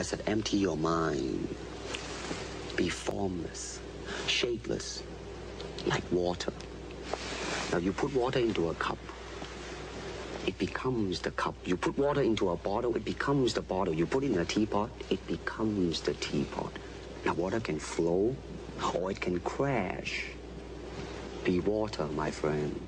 I said, empty your mind. Be formless, shapeless, like water. Now you put water into a cup. It becomes the cup. You put water into a bottle, it becomes the bottle. You put it in a teapot, it becomes the teapot. Now water can flow or it can crash. Be water, my friend.